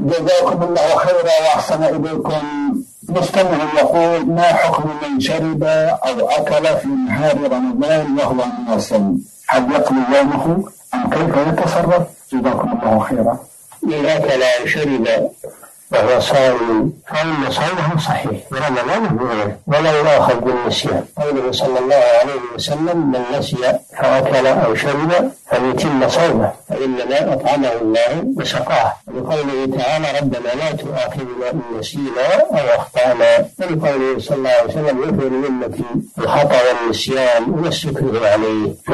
جزاكم الله خيرا وأحسن إليكم. مستمع يقول ما حكم من شرب أو أكل في نهار رمضان وهو ناصم هل يقضي يومه أم كيف يتصرف؟ جزاكم الله خيرا. من أكل أو شرب وهو صائم فإن صومه صحيح. برمضان ولا يؤاخذ بالنسيان. قوله صلى الله عليه وسلم من نسي فأكل أو شرب فليتم صومه. فإنما أطعمه الله وسقاه ولقوله تعالى ربنا لا تؤاخذنا إن نسينا أو أخطأنا. ولقوله صلى الله عليه وسلم يغفر لأمتي الخطأ والنسيان والسكر عليه.